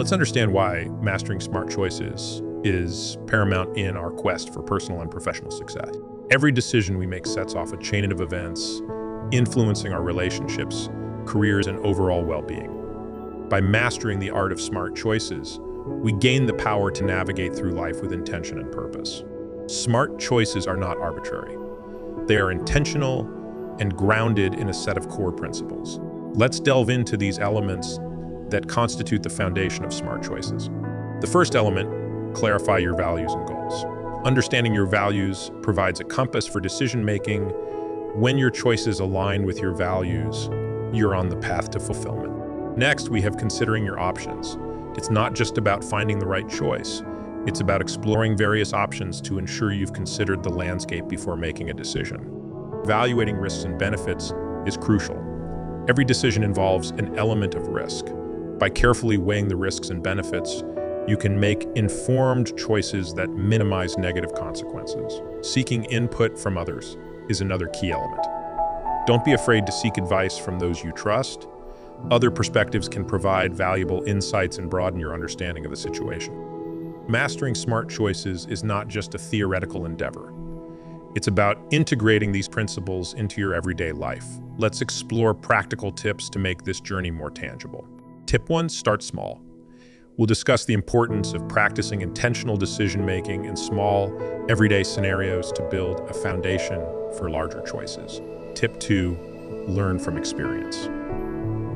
Let's understand why mastering smart choices is paramount in our quest for personal and professional success. Every decision we make sets off a chain of events influencing our relationships, careers, and overall well-being. By mastering the art of smart choices, we gain the power to navigate through life with intention and purpose. Smart choices are not arbitrary. They are intentional and grounded in a set of core principles. Let's delve into these elements that constitute the foundation of smart choices. The first element, clarify your values and goals. Understanding your values provides a compass for decision-making. When your choices align with your values, you're on the path to fulfillment. Next, we have considering your options. It's not just about finding the right choice. It's about exploring various options to ensure you've considered the landscape before making a decision. Evaluating risks and benefits is crucial. Every decision involves an element of risk. By carefully weighing the risks and benefits, you can make informed choices that minimize negative consequences. Seeking input from others is another key element. Don't be afraid to seek advice from those you trust. Other perspectives can provide valuable insights and broaden your understanding of the situation. Mastering smart choices is not just a theoretical endeavor. It's about integrating these principles into your everyday life. Let's explore practical tips to make this journey more tangible. Tip one, start small. We'll discuss the importance of practicing intentional decision-making in small, everyday scenarios to build a foundation for larger choices. Tip two, learn from experience.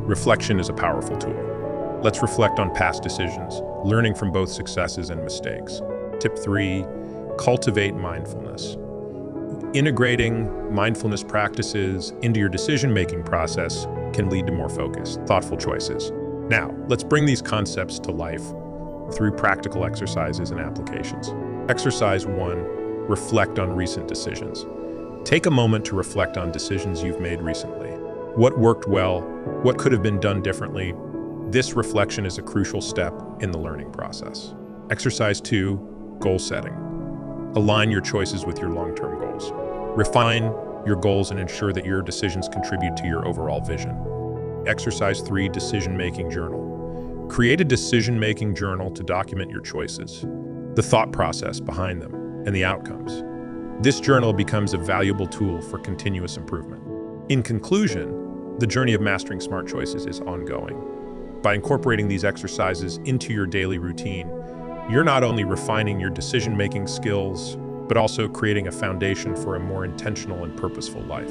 Reflection is a powerful tool. Let's reflect on past decisions, learning from both successes and mistakes. Tip three, cultivate mindfulness. Integrating mindfulness practices into your decision-making process can lead to more focused, thoughtful choices. Now, let's bring these concepts to life through practical exercises and applications. Exercise one, reflect on recent decisions. Take a moment to reflect on decisions you've made recently. What worked well? What could have been done differently? This reflection is a crucial step in the learning process. Exercise two, goal setting. Align your choices with your long-term goals. Refine your goals and ensure that your decisions contribute to your overall vision. Exercise 3 Decision Making Journal. Create a decision making journal to document your choices, the thought process behind them, and the outcomes. This journal becomes a valuable tool for continuous improvement. In conclusion, the journey of mastering smart choices is ongoing. By incorporating these exercises into your daily routine, you're not only refining your decision making skills, but also creating a foundation for a more intentional and purposeful life.